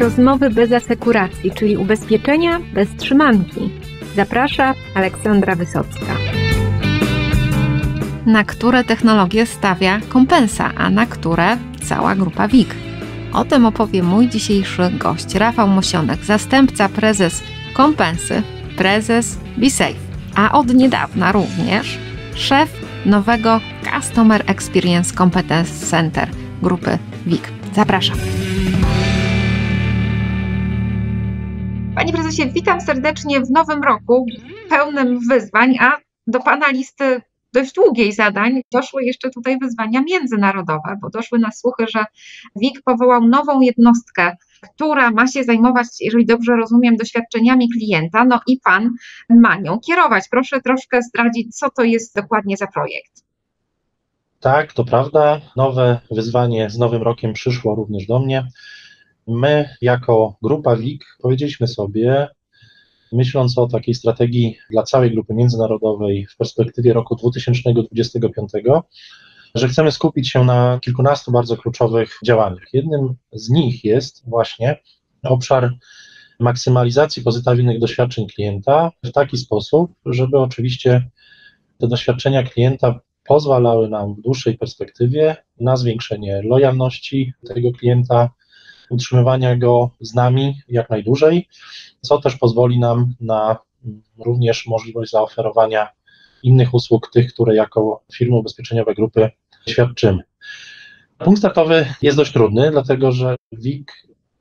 Rozmowy bez asekuracji, czyli ubezpieczenia bez trzymanki. Zaprasza Aleksandra Wysocka. Na które technologie stawia kompensa, a na które cała grupa WIG? O tym opowie mój dzisiejszy gość, Rafał Mosionek, zastępca prezes kompensy, prezes BeSafe, a od niedawna również szef nowego Customer Experience Competence Center grupy WIG. Zapraszam. Panie prezesie, witam serdecznie w nowym roku, pełnym wyzwań, a do pana listy dość długiej zadań doszły jeszcze tutaj wyzwania międzynarodowe, bo doszły na słuchy, że WIG powołał nową jednostkę, która ma się zajmować, jeżeli dobrze rozumiem, doświadczeniami klienta, no i pan ma nią kierować. Proszę troszkę zdradzić, co to jest dokładnie za projekt. Tak, to prawda. Nowe wyzwanie z nowym rokiem przyszło również do mnie. My, jako grupa WIG, powiedzieliśmy sobie, myśląc o takiej strategii dla całej grupy międzynarodowej w perspektywie roku 2025, że chcemy skupić się na kilkunastu bardzo kluczowych działaniach. Jednym z nich jest właśnie obszar maksymalizacji pozytywnych doświadczeń klienta w taki sposób, żeby oczywiście te doświadczenia klienta pozwalały nam w dłuższej perspektywie na zwiększenie lojalności tego klienta, utrzymywania go z nami jak najdłużej, co też pozwoli nam na również możliwość zaoferowania innych usług, tych, które jako firmy ubezpieczeniowe grupy świadczymy. Punkt startowy jest dość trudny, dlatego że WIG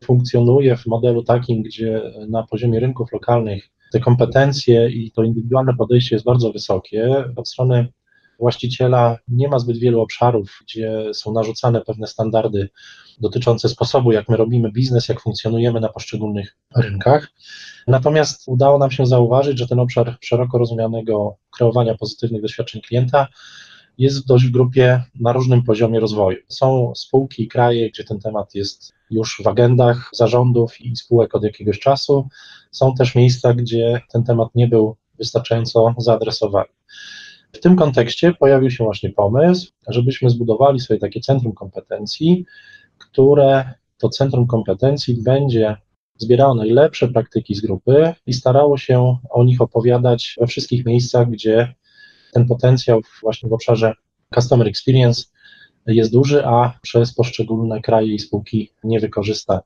funkcjonuje w modelu takim, gdzie na poziomie rynków lokalnych te kompetencje i to indywidualne podejście jest bardzo wysokie. Od strony właściciela nie ma zbyt wielu obszarów, gdzie są narzucane pewne standardy dotyczące sposobu, jak my robimy biznes, jak funkcjonujemy na poszczególnych rynkach. Natomiast udało nam się zauważyć, że ten obszar szeroko rozumianego kreowania pozytywnych doświadczeń klienta jest dość w grupie na różnym poziomie rozwoju. Są spółki i kraje, gdzie ten temat jest już w agendach zarządów i spółek od jakiegoś czasu. Są też miejsca, gdzie ten temat nie był wystarczająco zaadresowany. W tym kontekście pojawił się właśnie pomysł, żebyśmy zbudowali sobie takie centrum kompetencji, które to centrum kompetencji będzie zbierało najlepsze praktyki z grupy i starało się o nich opowiadać we wszystkich miejscach, gdzie ten potencjał właśnie w obszarze customer experience jest duży, a przez poszczególne kraje i spółki niewykorzystany.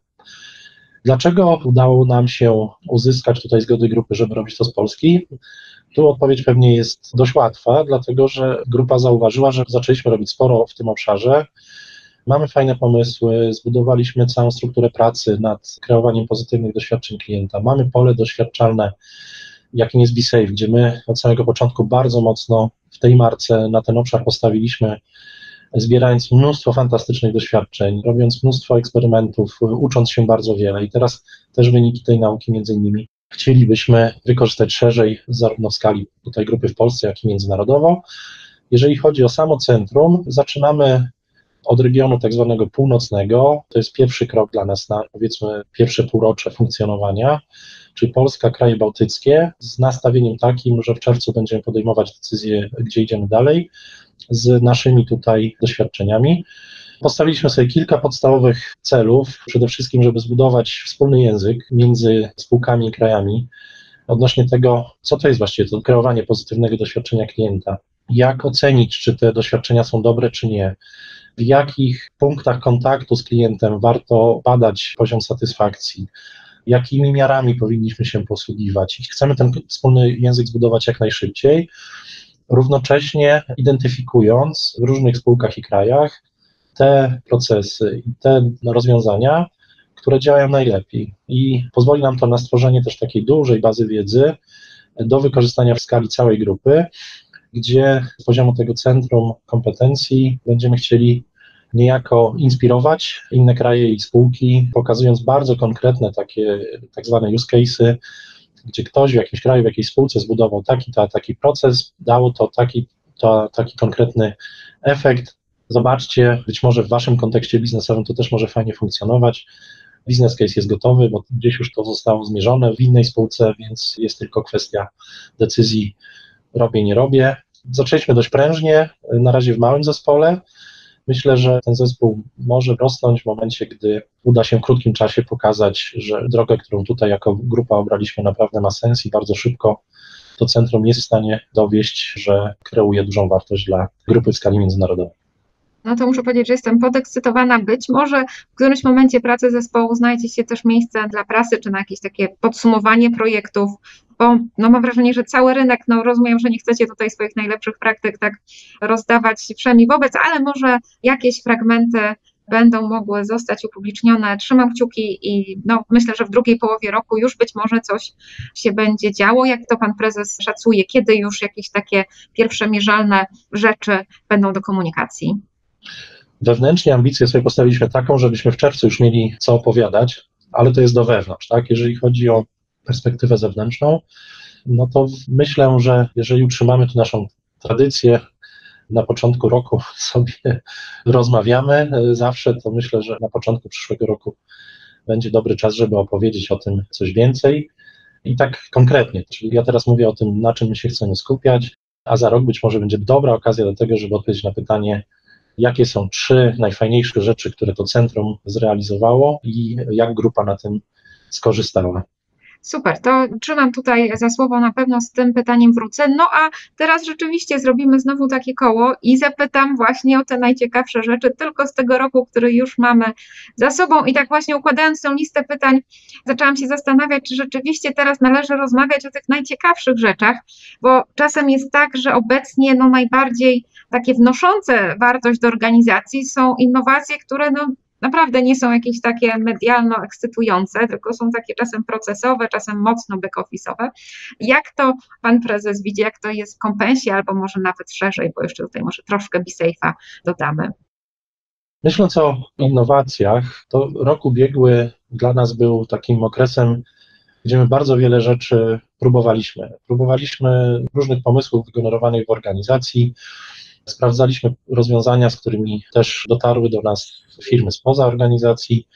Dlaczego udało nam się uzyskać tutaj zgody grupy, żeby robić to z Polski? Tu odpowiedź pewnie jest dość łatwa, dlatego że grupa zauważyła, że zaczęliśmy robić sporo w tym obszarze. Mamy fajne pomysły, zbudowaliśmy całą strukturę pracy nad kreowaniem pozytywnych doświadczeń klienta. Mamy pole doświadczalne, jakim jest BeSafe, gdzie my od samego początku bardzo mocno w tej marce na ten obszar postawiliśmy, zbierając mnóstwo fantastycznych doświadczeń, robiąc mnóstwo eksperymentów, ucząc się bardzo wiele. I teraz też wyniki tej nauki między innymi chcielibyśmy wykorzystać szerzej, zarówno w skali tutaj grupy w Polsce, jak i międzynarodowo. Jeżeli chodzi o samo centrum, zaczynamy od regionu tak zwanego północnego. To jest pierwszy krok dla nas na powiedzmy pierwsze półrocze funkcjonowania, czyli Polska, kraje bałtyckie, z nastawieniem takim, że w czerwcu będziemy podejmować decyzję, gdzie idziemy dalej, z naszymi tutaj doświadczeniami. Postawiliśmy sobie kilka podstawowych celów. Przede wszystkim, żeby zbudować wspólny język między spółkami i krajami odnośnie tego, co to jest właściwie to kreowanie pozytywnego doświadczenia klienta. Jak ocenić, czy te doświadczenia są dobre, czy nie. W jakich punktach kontaktu z klientem warto badać poziom satysfakcji jakimi miarami powinniśmy się posługiwać. Chcemy ten wspólny język zbudować jak najszybciej, równocześnie identyfikując w różnych spółkach i krajach te procesy i te rozwiązania, które działają najlepiej. I pozwoli nam to na stworzenie też takiej dużej bazy wiedzy do wykorzystania w skali całej grupy, gdzie z poziomu tego centrum kompetencji będziemy chcieli niejako inspirować inne kraje i spółki, pokazując bardzo konkretne takie tak zwane use cases, gdzie ktoś w jakimś kraju, w jakiejś spółce zbudował taki, to, taki proces, dało to taki, to, taki konkretny efekt, Zobaczcie, być może w Waszym kontekście biznesowym to też może fajnie funkcjonować. Biznes case jest gotowy, bo gdzieś już to zostało zmierzone w innej spółce, więc jest tylko kwestia decyzji robię, nie robię. Zaczęliśmy dość prężnie, na razie w małym zespole. Myślę, że ten zespół może rosnąć w momencie, gdy uda się w krótkim czasie pokazać, że drogę, którą tutaj jako grupa obraliśmy, naprawdę ma sens i bardzo szybko to centrum jest w stanie dowieść, że kreuje dużą wartość dla grupy w skali międzynarodowej no to muszę powiedzieć, że jestem podekscytowana. Być może w którymś momencie pracy zespołu znajdzie się też miejsce dla prasy, czy na jakieś takie podsumowanie projektów, bo no mam wrażenie, że cały rynek, no rozumiem, że nie chcecie tutaj swoich najlepszych praktyk tak rozdawać wszemi wobec, ale może jakieś fragmenty będą mogły zostać upublicznione. Trzymam kciuki i no, myślę, że w drugiej połowie roku już być może coś się będzie działo. Jak to pan prezes szacuje, kiedy już jakieś takie pierwsze mierzalne rzeczy będą do komunikacji? Wewnętrznie ambicję sobie postawiliśmy taką, żebyśmy w czerwcu już mieli co opowiadać, ale to jest do wewnątrz, tak? Jeżeli chodzi o perspektywę zewnętrzną, no to myślę, że jeżeli utrzymamy tu naszą tradycję, na początku roku sobie rozmawiamy e, zawsze, to myślę, że na początku przyszłego roku będzie dobry czas, żeby opowiedzieć o tym coś więcej. I tak konkretnie, czyli ja teraz mówię o tym, na czym my się chcemy skupiać, a za rok być może będzie dobra okazja do tego, żeby odpowiedzieć na pytanie, jakie są trzy najfajniejsze rzeczy, które to centrum zrealizowało i jak grupa na tym skorzystała. Super, to trzymam tutaj za słowo, na pewno z tym pytaniem wrócę. No a teraz rzeczywiście zrobimy znowu takie koło i zapytam właśnie o te najciekawsze rzeczy tylko z tego roku, który już mamy za sobą. I tak właśnie układając tą listę pytań, zaczęłam się zastanawiać, czy rzeczywiście teraz należy rozmawiać o tych najciekawszych rzeczach, bo czasem jest tak, że obecnie no najbardziej takie wnoszące wartość do organizacji są innowacje, które no, naprawdę nie są jakieś takie medialno ekscytujące, tylko są takie czasem procesowe, czasem mocno back-office'owe. Jak to pan prezes widzi, jak to jest w kompensie, albo może nawet szerzej, bo jeszcze tutaj może troszkę B-Safe'a dodamy. Myśląc o innowacjach, to rok ubiegły dla nas był takim okresem, gdzie my bardzo wiele rzeczy próbowaliśmy. Próbowaliśmy różnych pomysłów wygenerowanych w organizacji, Sprawdzaliśmy rozwiązania, z którymi też dotarły do nas firmy spoza organizacji.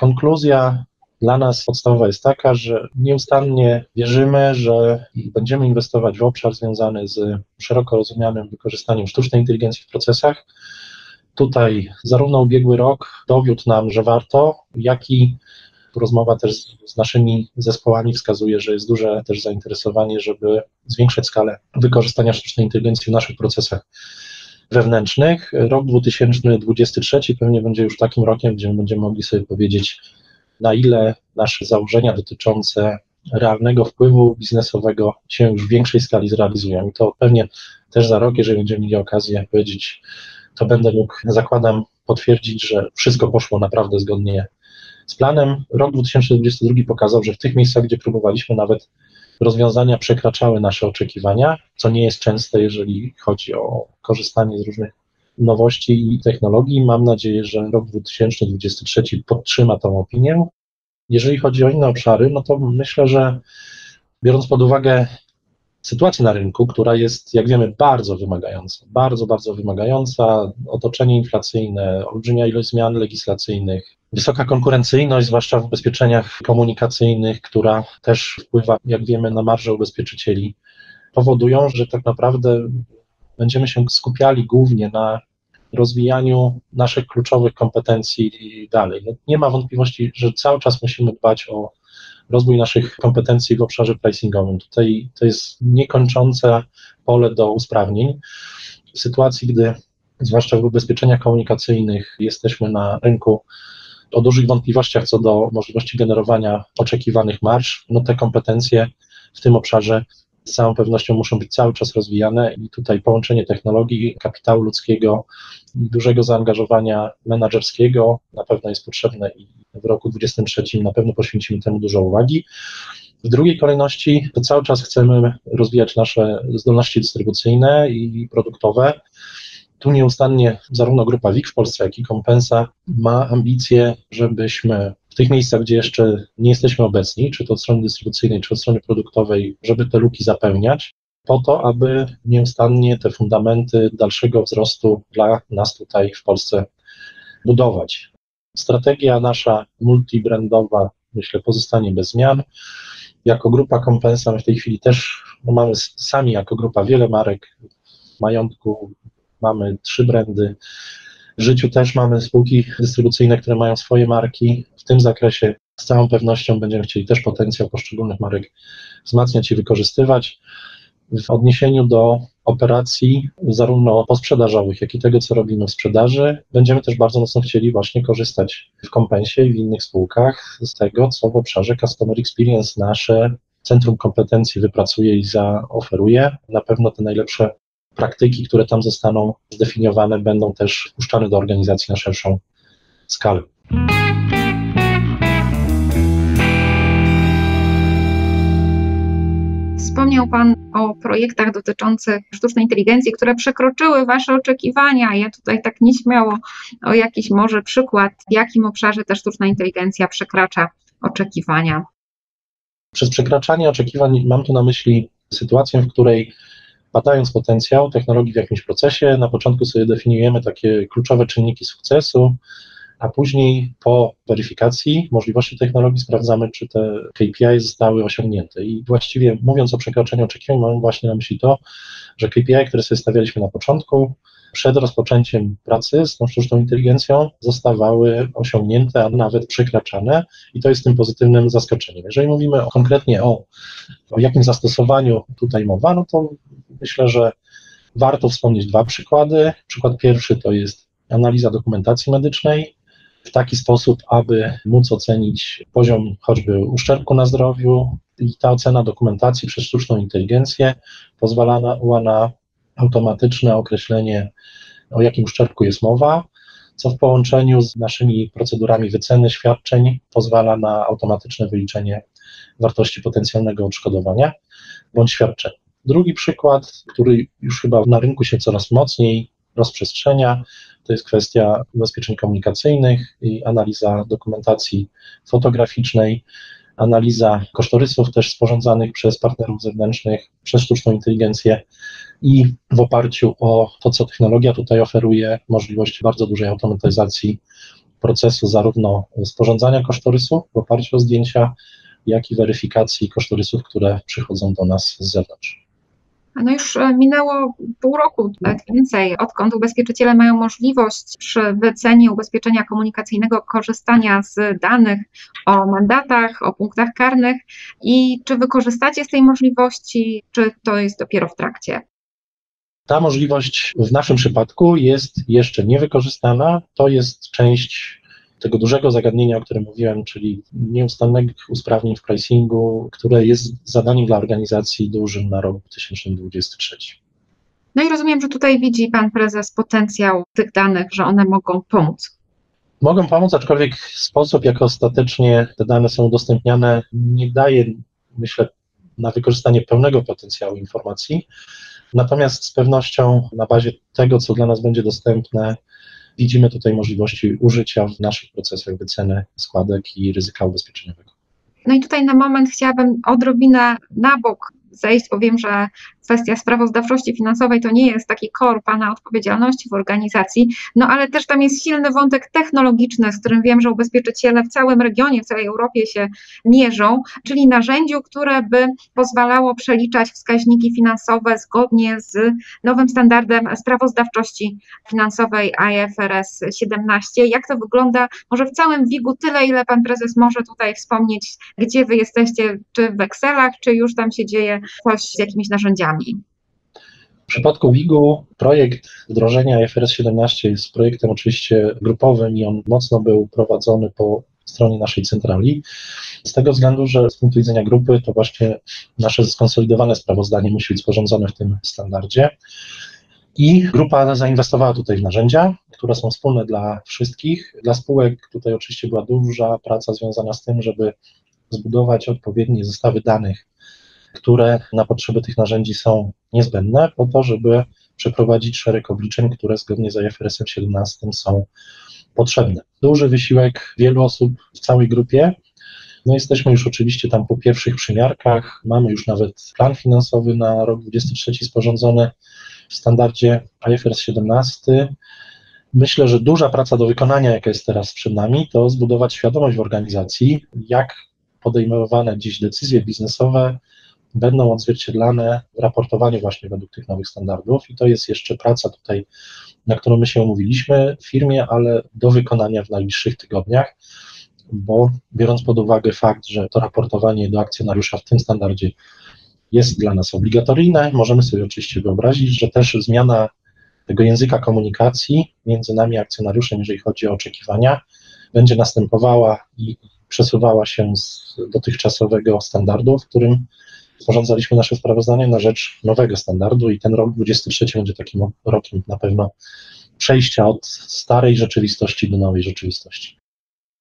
Konkluzja dla nas podstawowa jest taka, że nieustannie wierzymy, że będziemy inwestować w obszar związany z szeroko rozumianym wykorzystaniem sztucznej inteligencji w procesach. Tutaj zarówno ubiegły rok dowiódł nam, że warto, jak i rozmowa też z, z, naszymi zespołami wskazuje, że jest duże też zainteresowanie, żeby zwiększać skalę wykorzystania sztucznej inteligencji w naszych procesach wewnętrznych. Rok 2023 pewnie będzie już takim rokiem, gdzie będziemy mogli sobie powiedzieć, na ile nasze założenia dotyczące realnego wpływu biznesowego się już w większej skali zrealizują. I to pewnie też za rok, jeżeli będziemy mieli okazję powiedzieć, to będę mógł, zakładam, potwierdzić, że wszystko poszło naprawdę zgodnie z planem. Rok 2022 pokazał, że w tych miejscach, gdzie próbowaliśmy nawet rozwiązania przekraczały nasze oczekiwania, co nie jest częste, jeżeli chodzi o korzystanie z różnych nowości i technologii. Mam nadzieję, że rok 2023 podtrzyma tą opinię. Jeżeli chodzi o inne obszary, no to myślę, że biorąc pod uwagę sytuację na rynku, która jest, jak wiemy, bardzo wymagająca, bardzo, bardzo wymagająca, otoczenie inflacyjne, olbrzymia ilość zmian legislacyjnych, wysoka konkurencyjność, zwłaszcza w ubezpieczeniach komunikacyjnych, która też wpływa, jak wiemy, na marżę ubezpieczycieli, powodują, że tak naprawdę będziemy się skupiali głównie na rozwijaniu naszych kluczowych kompetencji dalej. No, nie ma wątpliwości, że cały czas musimy dbać o rozwój naszych kompetencji w obszarze pricingowym. Tutaj to jest niekończące pole do usprawnień. W sytuacji, gdy zwłaszcza w ubezpieczeniach komunikacyjnych jesteśmy na rynku o dużych wątpliwościach co do możliwości generowania oczekiwanych marsz, no te kompetencje w tym obszarze z całą pewnością muszą być cały czas rozwijane i tutaj połączenie technologii, kapitału ludzkiego dużego zaangażowania menedżerskiego na pewno jest potrzebne i w roku 2023 na pewno poświęcimy temu dużo uwagi. W drugiej kolejności to cały czas chcemy rozwijać nasze zdolności dystrybucyjne i produktowe. Tu nieustannie zarówno grupa WIG w Polsce, jak i Kompensa ma ambicje, żebyśmy w tych miejscach, gdzie jeszcze nie jesteśmy obecni, czy to od strony dystrybucyjnej, czy od strony produktowej, żeby te luki zapełniać, po to, aby nieustannie te fundamenty dalszego wzrostu dla nas tutaj w Polsce budować. Strategia nasza multibrandowa, myślę, pozostanie bez zmian. Jako grupa Kompensa my w tej chwili też no mamy sami jako grupa wiele marek w majątku, mamy trzy brandy, W życiu też mamy spółki dystrybucyjne, które mają swoje marki. W tym zakresie z całą pewnością będziemy chcieli też potencjał poszczególnych marek wzmacniać i wykorzystywać. W odniesieniu do operacji, zarówno posprzedażowych, jak i tego, co robimy w sprzedaży, będziemy też bardzo mocno chcieli właśnie korzystać w kompensie i w innych spółkach z tego, co w obszarze Customer Experience nasze Centrum Kompetencji wypracuje i zaoferuje. Na pewno te najlepsze praktyki, które tam zostaną zdefiniowane, będą też wpuszczane do organizacji na szerszą skalę. Wspomniał Pan o projektach dotyczących sztucznej inteligencji, które przekroczyły Wasze oczekiwania. Ja tutaj tak nieśmiało o jakiś może przykład, w jakim obszarze ta sztuczna inteligencja przekracza oczekiwania. Przez przekraczanie oczekiwań mam tu na myśli sytuację, w której badając potencjał technologii w jakimś procesie, na początku sobie definiujemy takie kluczowe czynniki sukcesu, a później po weryfikacji możliwości technologii sprawdzamy, czy te KPI zostały osiągnięte. I właściwie mówiąc o przekroczeniu oczekiwań, mam właśnie na myśli to, że KPI, które sobie stawialiśmy na początku, przed rozpoczęciem pracy z tą sztuczną inteligencją zostawały osiągnięte, a nawet przekraczane i to jest tym pozytywnym zaskoczeniem. Jeżeli mówimy konkretnie o, o jakim zastosowaniu tutaj mowa, no to myślę, że warto wspomnieć dwa przykłady. Przykład pierwszy to jest analiza dokumentacji medycznej w taki sposób, aby móc ocenić poziom choćby uszczerbku na zdrowiu i ta ocena dokumentacji przez sztuczną inteligencję pozwalała na automatyczne określenie, o jakim uszczerbku jest mowa, co w połączeniu z naszymi procedurami wyceny świadczeń pozwala na automatyczne wyliczenie wartości potencjalnego odszkodowania bądź świadczenia. Drugi przykład, który już chyba na rynku się coraz mocniej rozprzestrzenia, to jest kwestia ubezpieczeń komunikacyjnych i analiza dokumentacji fotograficznej, analiza kosztorysów też sporządzanych przez partnerów zewnętrznych, przez sztuczną inteligencję i w oparciu o to, co technologia tutaj oferuje, możliwość bardzo dużej automatyzacji procesu zarówno sporządzania kosztorysów w oparciu o zdjęcia, jak i weryfikacji kosztorysów, które przychodzą do nas z zewnątrz. No już e, minęło pół roku, nawet więcej, odkąd ubezpieczyciele mają możliwość przy wycenie ubezpieczenia komunikacyjnego korzystania z danych o mandatach, o punktach karnych i czy wykorzystacie z tej możliwości, czy to jest dopiero w trakcie? Ta możliwość w naszym przypadku jest jeszcze niewykorzystana. To jest część tego dużego zagadnienia, o którym mówiłem, czyli nieustannych usprawnień w pricingu, które jest zadaniem dla organizacji dużym na rok 2023. No i rozumiem, że tutaj widzi Pan Prezes potencjał tych danych, że one mogą pomóc. Mogą pomóc, aczkolwiek sposób, jak ostatecznie te dane są udostępniane, nie daje, myślę, na wykorzystanie pełnego potencjału informacji. Natomiast z pewnością na bazie tego, co dla nas będzie dostępne, widzimy tutaj możliwości użycia w naszych procesach wyceny składek i ryzyka ubezpieczeniowego. No i tutaj na moment chciałabym odrobinę na bok zejść, bo wiem, że kwestia sprawozdawczości finansowej to nie jest taki core Pana odpowiedzialności w organizacji, no ale też tam jest silny wątek technologiczny, z którym wiem, że ubezpieczyciele w całym regionie, w całej Europie się mierzą, czyli narzędziu, które by pozwalało przeliczać wskaźniki finansowe zgodnie z nowym standardem sprawozdawczości finansowej IFRS 17. Jak to wygląda może w całym WIG-u, tyle ile Pan Prezes może tutaj wspomnieć, gdzie Wy jesteście, czy w Excelach, czy już tam się dzieje coś z jakimiś narzędziami? W przypadku WIG-u projekt wdrożenia IFRS 17 jest projektem oczywiście grupowym i on mocno był prowadzony po stronie naszej centrali, z tego względu, że z punktu widzenia grupy to właśnie nasze skonsolidowane sprawozdanie musi być sporządzone w tym standardzie. I grupa zainwestowała tutaj w narzędzia, które są wspólne dla wszystkich. Dla spółek tutaj oczywiście była duża praca związana z tym, żeby zbudować odpowiednie zestawy danych które na potrzeby tych narzędzi są niezbędne po to, żeby przeprowadzić szereg obliczeń, które zgodnie z IFRS-em 17 są potrzebne. Duży wysiłek wielu osób w całej grupie. No jesteśmy już oczywiście tam po pierwszych przymiarkach, mamy już nawet plan finansowy na rok 2023 sporządzony w standardzie IFRS 17. Myślę, że duża praca do wykonania, jaka jest teraz przed nami, to zbudować świadomość w organizacji, jak podejmowane dziś decyzje biznesowe będą odzwierciedlane w raportowaniu właśnie według tych nowych standardów i to jest jeszcze praca tutaj, na którą my się umówiliśmy w firmie, ale do wykonania w najbliższych tygodniach, bo biorąc pod uwagę fakt, że to raportowanie do akcjonariusza w tym standardzie jest dla nas obligatoryjne, możemy sobie oczywiście wyobrazić, że też zmiana tego języka komunikacji między nami a akcjonariuszem, jeżeli chodzi o oczekiwania, będzie następowała i przesuwała się z dotychczasowego standardu, w którym sporządzaliśmy nasze sprawozdanie na rzecz nowego standardu i ten rok 23 będzie takim rokiem na pewno przejścia od starej rzeczywistości do nowej rzeczywistości.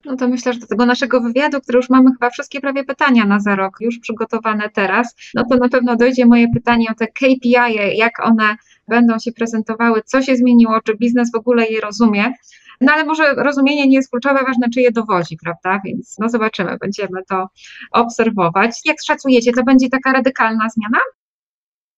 No to myślę, że do tego naszego wywiadu, który już mamy chyba wszystkie prawie pytania na za rok już przygotowane teraz, no to na pewno dojdzie moje pytanie o te KPI, jak one będą się prezentowały, co się zmieniło, czy biznes w ogóle je rozumie. No ale może rozumienie nie jest kluczowe, ważne czy je dowodzi, prawda? Więc no zobaczymy, będziemy to obserwować. Jak szacujecie, to będzie taka radykalna zmiana?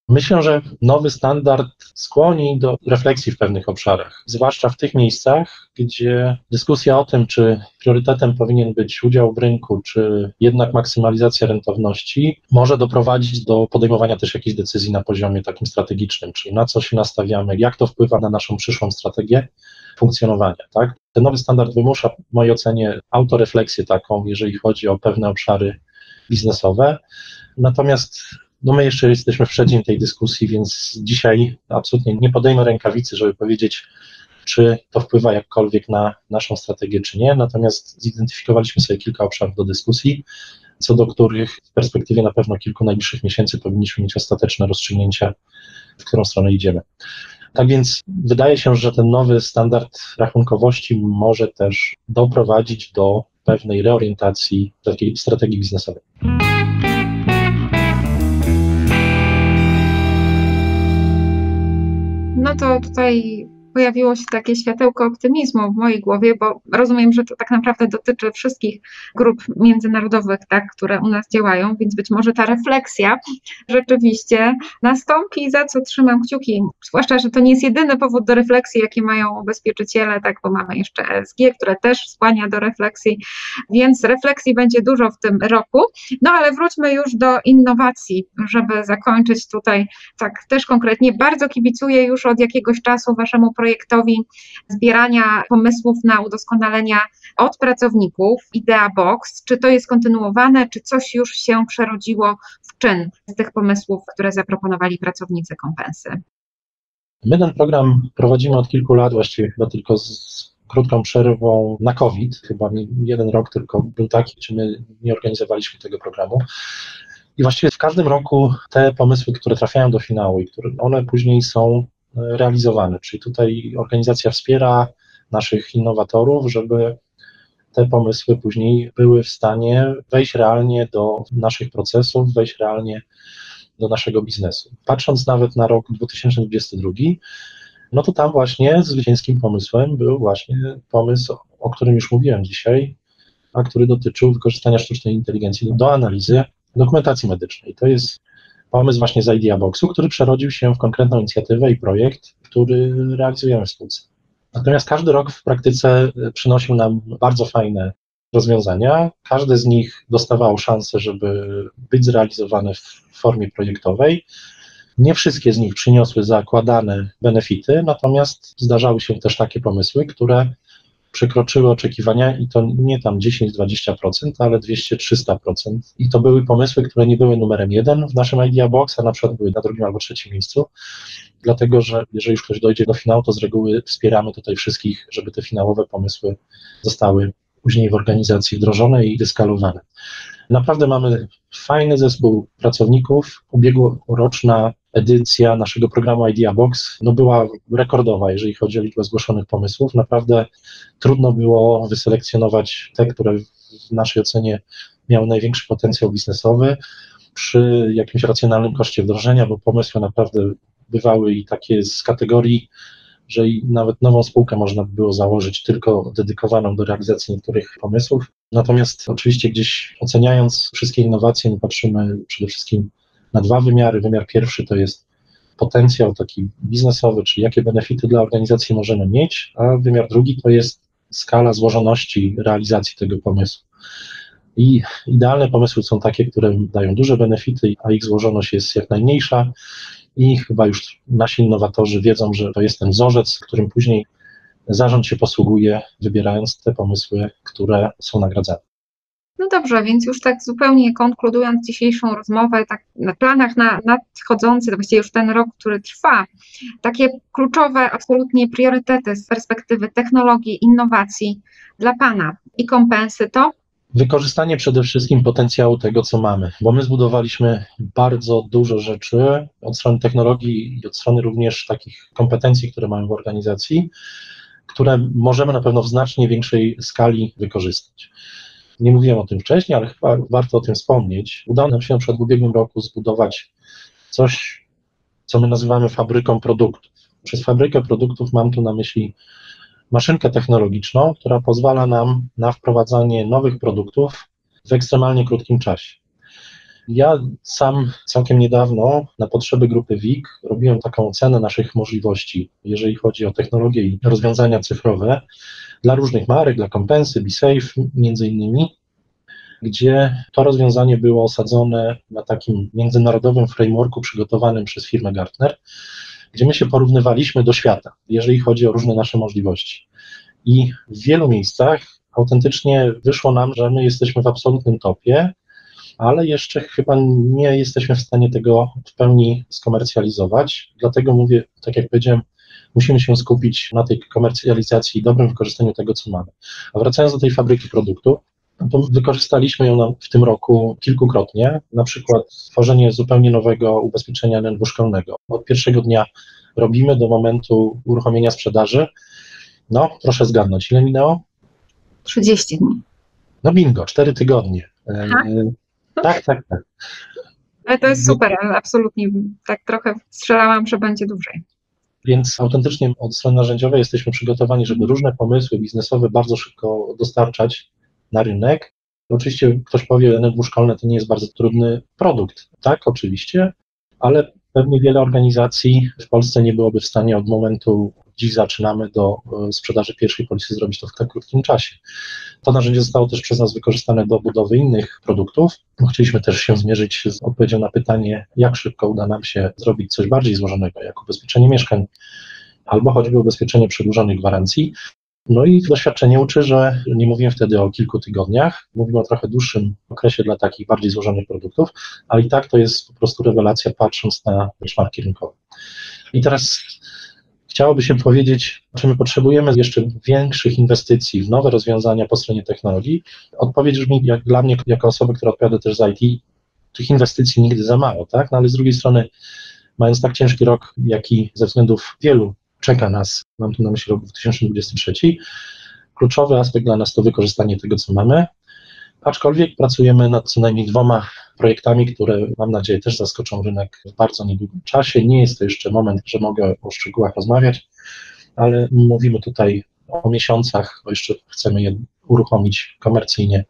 Myślę, że nowy standard skłoni do refleksji w pewnych obszarach, zwłaszcza w tych miejscach, gdzie dyskusja o tym, czy priorytetem powinien być udział w rynku, czy jednak maksymalizacja rentowności, może doprowadzić do podejmowania też jakichś decyzji na poziomie takim strategicznym, czyli na co się nastawiamy, jak to wpływa na naszą przyszłą strategię funkcjonowania. Tak? Ten nowy standard wymusza, w mojej ocenie, autorefleksję taką, jeżeli chodzi o pewne obszary biznesowe. Natomiast no my jeszcze jesteśmy w przeddzień tej dyskusji, więc dzisiaj absolutnie nie podejmę rękawicy, żeby powiedzieć, czy to wpływa jakkolwiek na naszą strategię, czy nie. Natomiast zidentyfikowaliśmy sobie kilka obszarów do dyskusji, co do których w perspektywie na pewno kilku najbliższych miesięcy powinniśmy mieć ostateczne rozstrzygnięcia, w którą stronę idziemy. Tak więc wydaje się, że ten nowy standard rachunkowości może też doprowadzić do pewnej reorientacji takiej strategii biznesowej. No to tutaj pojawiło się takie światełko optymizmu w mojej głowie, bo rozumiem, że to tak naprawdę dotyczy wszystkich grup międzynarodowych, tak, które u nas działają, więc być może ta refleksja rzeczywiście nastąpi, za co trzymam kciuki. Zwłaszcza, że to nie jest jedyny powód do refleksji, jaki mają ubezpieczyciele, tak, bo mamy jeszcze ESG, które też skłania do refleksji, więc refleksji będzie dużo w tym roku. No ale wróćmy już do innowacji, żeby zakończyć tutaj tak też konkretnie. Bardzo kibicuję już od jakiegoś czasu waszemu projektowi zbierania pomysłów na udoskonalenia od pracowników, Idea Box. Czy to jest kontynuowane, czy coś już się przerodziło w czyn z tych pomysłów, które zaproponowali pracownicy kompensy? My ten program prowadzimy od kilku lat, właściwie chyba tylko z krótką przerwą na COVID. Chyba jeden rok tylko był taki, gdzie my nie organizowaliśmy tego programu. I właściwie w każdym roku te pomysły, które trafiają do finału i które one później są realizowane. Czyli tutaj organizacja wspiera naszych innowatorów, żeby te pomysły później były w stanie wejść realnie do naszych procesów, wejść realnie do naszego biznesu. Patrząc nawet na rok 2022, no to tam właśnie zwycięskim pomysłem był właśnie pomysł, o którym już mówiłem dzisiaj, a który dotyczył wykorzystania sztucznej inteligencji do analizy dokumentacji medycznej. To jest pomysł właśnie z Idea Boxu, który przerodził się w konkretną inicjatywę i projekt, który realizujemy w spółce. Natomiast każdy rok w praktyce przynosił nam bardzo fajne rozwiązania. Każde z nich dostawało szansę, żeby być zrealizowane w formie projektowej. Nie wszystkie z nich przyniosły zakładane benefity, natomiast zdarzały się też takie pomysły, które przekroczyły oczekiwania i to nie tam 10-20%, ale 200-300%. I to były pomysły, które nie były numerem jeden w naszym Idea Box, a na przykład były na drugim albo trzecim miejscu, dlatego że jeżeli już ktoś dojdzie do finału, to z reguły wspieramy tutaj wszystkich, żeby te finałowe pomysły zostały później w organizacji wdrożone i wyskalowane. Naprawdę mamy fajny zespół pracowników. Ubiegłoroczna edycja naszego programu Idea Box no była rekordowa, jeżeli chodzi o liczbę zgłoszonych pomysłów. Naprawdę trudno było wyselekcjonować te, które w naszej ocenie miały największy potencjał biznesowy przy jakimś racjonalnym koszcie wdrożenia, bo pomysły naprawdę bywały i takie z kategorii, że nawet nową spółkę można by było założyć tylko dedykowaną do realizacji niektórych pomysłów. Natomiast oczywiście gdzieś oceniając wszystkie innowacje, my patrzymy przede wszystkim na dwa wymiary. Wymiar pierwszy to jest potencjał taki biznesowy, czyli jakie benefity dla organizacji możemy mieć, a wymiar drugi to jest skala złożoności realizacji tego pomysłu. I idealne pomysły są takie, które dają duże benefity, a ich złożoność jest jak najmniejsza. I chyba już nasi innowatorzy wiedzą, że to jest ten wzorzec, którym później zarząd się posługuje, wybierając te pomysły, które są nagradzane. No dobrze, więc już tak zupełnie konkludując dzisiejszą rozmowę, tak na planach na nadchodzący, to właściwie już ten rok, który trwa, takie kluczowe, absolutnie priorytety z perspektywy technologii, innowacji dla Pana i kompensy to? Wykorzystanie przede wszystkim potencjału tego, co mamy, bo my zbudowaliśmy bardzo dużo rzeczy od strony technologii i od strony również takich kompetencji, które mamy w organizacji, które możemy na pewno w znacznie większej skali wykorzystać. Nie mówiłem o tym wcześniej, ale chyba warto o tym wspomnieć. Udało nam się na przykład w ubiegłym roku zbudować coś, co my nazywamy fabryką produktów. Przez fabrykę produktów mam tu na myśli maszynkę technologiczną, która pozwala nam na wprowadzanie nowych produktów w ekstremalnie krótkim czasie. Ja sam całkiem niedawno na potrzeby grupy WIG robiłem taką ocenę naszych możliwości, jeżeli chodzi o technologie i rozwiązania cyfrowe dla różnych marek, dla kompensy, BeSafe między innymi, gdzie to rozwiązanie było osadzone na takim międzynarodowym frameworku przygotowanym przez firmę Gartner, gdzie my się porównywaliśmy do świata, jeżeli chodzi o różne nasze możliwości. I w wielu miejscach autentycznie wyszło nam, że my jesteśmy w absolutnym topie, ale jeszcze chyba nie jesteśmy w stanie tego w pełni skomercjalizować. Dlatego mówię, tak jak powiedziałem, musimy się skupić na tej komercjalizacji i dobrym wykorzystaniu tego, co mamy. A wracając do tej fabryki produktu, wykorzystaliśmy ją w tym roku kilkukrotnie, na przykład tworzenie zupełnie nowego ubezpieczenia NNW szkolnego. Od pierwszego dnia robimy do momentu uruchomienia sprzedaży. No, proszę zgadnąć, ile minęło? 30 dni. No bingo, 4 tygodnie. E, tak, tak, tak. Ale to jest super, absolutnie. Tak trochę strzelałam, że będzie dłużej. Więc autentycznie od strony narzędziowej jesteśmy przygotowani, żeby różne pomysły biznesowe bardzo szybko dostarczać na rynek. Oczywiście ktoś powie, NWU szkolne to nie jest bardzo trudny produkt. Tak, oczywiście, ale pewnie wiele organizacji w Polsce nie byłoby w stanie od momentu, dziś zaczynamy, do e, sprzedaży pierwszej polisy zrobić to w tak krótkim czasie. To narzędzie zostało też przez nas wykorzystane do budowy innych produktów. Chcieliśmy też się zmierzyć z odpowiedzią na pytanie, jak szybko uda nam się zrobić coś bardziej złożonego, jak ubezpieczenie mieszkań, albo choćby ubezpieczenie przedłużonej gwarancji. No i doświadczenie uczy, że nie mówimy wtedy o kilku tygodniach, mówimy o trochę dłuższym okresie dla takich bardziej złożonych produktów, ale i tak to jest po prostu rewelacja patrząc na benchmarki rynkowe. I teraz chciałoby się powiedzieć, czy my potrzebujemy jeszcze większych inwestycji w nowe rozwiązania po stronie technologii. Odpowiedź brzmi, jak dla mnie, jako osoby, która odpowiada też za IT, tych inwestycji nigdy za mało, tak? No ale z drugiej strony, mając tak ciężki rok, jaki ze względów wielu czeka nas, mam tu na myśli rok 2023, kluczowy aspekt dla nas to wykorzystanie tego, co mamy, aczkolwiek pracujemy nad co najmniej dwoma projektami, które mam nadzieję też zaskoczą rynek w bardzo niedługim czasie. Nie jest to jeszcze moment, że mogę o szczegółach rozmawiać, ale mówimy tutaj o miesiącach, bo jeszcze chcemy je uruchomić komercyjnie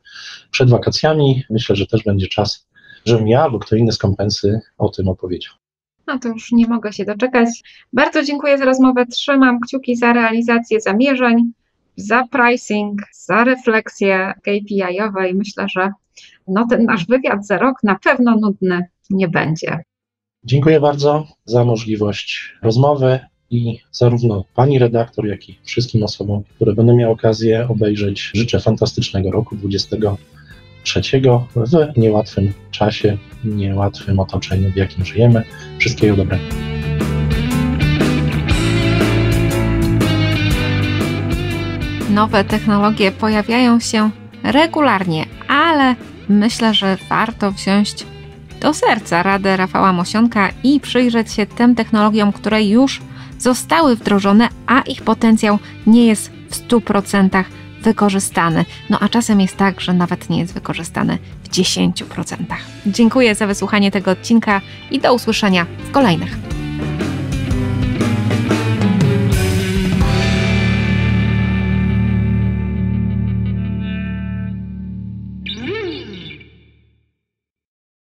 przed wakacjami. Myślę, że też będzie czas, żebym ja albo kto inny z kompensy o tym opowiedział. No to już nie mogę się doczekać. Bardzo dziękuję za rozmowę. Trzymam kciuki za realizację zamierzeń, za pricing, za refleksję KPI-owe i myślę, że no ten nasz wywiad za rok na pewno nudny nie będzie. Dziękuję bardzo za możliwość rozmowy i zarówno pani redaktor, jak i wszystkim osobom, które będą miały okazję obejrzeć, życzę fantastycznego roku 23 w niełatwym czasie, niełatwym otoczeniu, w jakim żyjemy. Wszystkiego dobrego. Nowe technologie pojawiają się regularnie, ale myślę, że warto wziąć do serca radę Rafała Mosionka i przyjrzeć się tym technologiom, które już zostały wdrożone, a ich potencjał nie jest w 100% wykorzystany. No a czasem jest tak, że nawet nie jest wykorzystany w 10%. Dziękuję za wysłuchanie tego odcinka i do usłyszenia w kolejnych.